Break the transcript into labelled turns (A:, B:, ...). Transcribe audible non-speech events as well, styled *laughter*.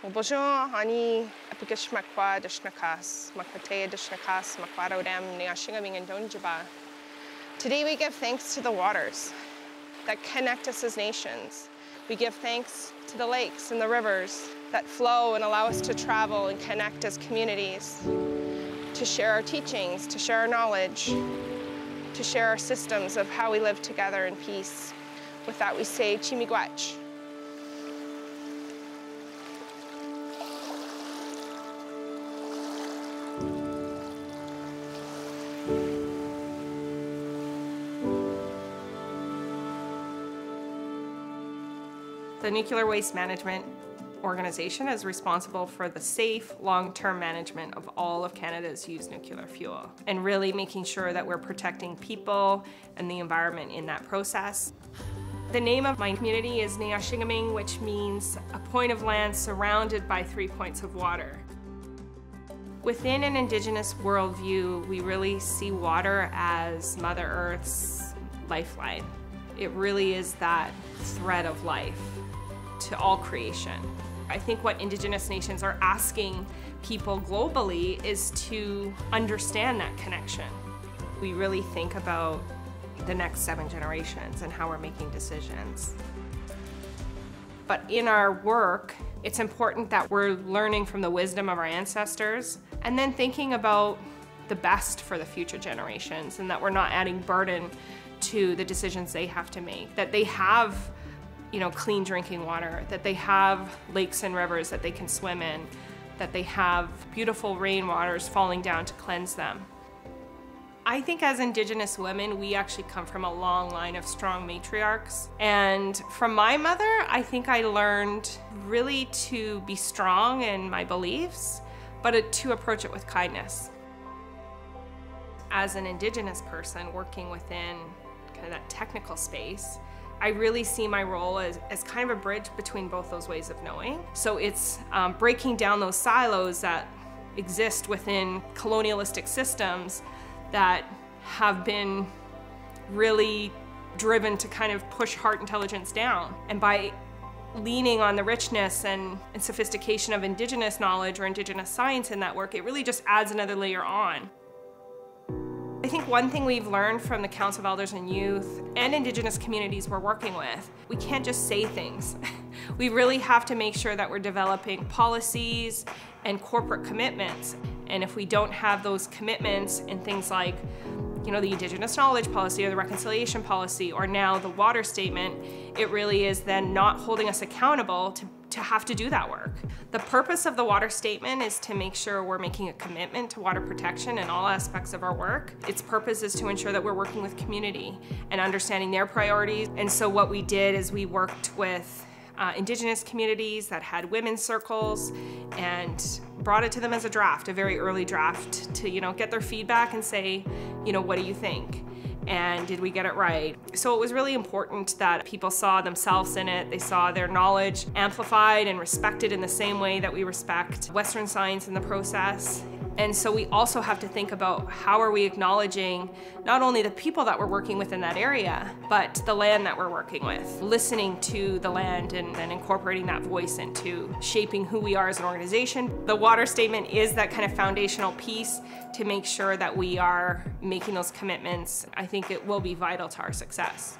A: Bonjour, apikish makwa dishnakas, dishnakas, makwarodem neashingaming and. Today we give thanks to the waters that connect us as nations. We give thanks to the lakes and the rivers that flow and allow us to travel and connect as communities, to share our teachings, to share our knowledge, to share our systems of how we live together in peace. With that we say Chimigwach.
B: The Nuclear Waste Management Organization is responsible for the safe, long-term management of all of Canada's used nuclear fuel and really making sure that we're protecting people and the environment in that process. The name of my community is Neashingaming, which means a point of land surrounded by three points of water. Within an Indigenous worldview, we really see water as Mother Earth's lifeline. It really is that thread of life to all creation. I think what Indigenous nations are asking people globally is to understand that connection. We really think about the next seven generations and how we're making decisions. But in our work, it's important that we're learning from the wisdom of our ancestors and then thinking about the best for the future generations and that we're not adding burden to the decisions they have to make, that they have you know, clean drinking water, that they have lakes and rivers that they can swim in, that they have beautiful rainwaters falling down to cleanse them. I think as Indigenous women, we actually come from a long line of strong matriarchs. And from my mother, I think I learned really to be strong in my beliefs, but to approach it with kindness. As an Indigenous person working within kind of that technical space, I really see my role as, as kind of a bridge between both those ways of knowing. So it's um, breaking down those silos that exist within colonialistic systems that have been really driven to kind of push heart intelligence down. And by leaning on the richness and, and sophistication of indigenous knowledge or indigenous science in that work, it really just adds another layer on. I think one thing we've learned from the Council of Elders and Youth and Indigenous communities we're working with, we can't just say things. *laughs* we really have to make sure that we're developing policies and corporate commitments. And if we don't have those commitments in things like you know, the Indigenous Knowledge Policy or the Reconciliation Policy or now the Water Statement, it really is then not holding us accountable to, to have to do that work. The purpose of the Water Statement is to make sure we're making a commitment to water protection in all aspects of our work. Its purpose is to ensure that we're working with community and understanding their priorities. And so what we did is we worked with uh, indigenous communities that had women's circles and brought it to them as a draft, a very early draft to, you know, get their feedback and say, you know, what do you think? And did we get it right? So it was really important that people saw themselves in it. They saw their knowledge amplified and respected in the same way that we respect Western science in the process. And so we also have to think about how are we acknowledging not only the people that we're working with in that area, but the land that we're working with. Listening to the land and incorporating that voice into shaping who we are as an organization. The water statement is that kind of foundational piece to make sure that we are making those commitments. I think it will be vital to our success.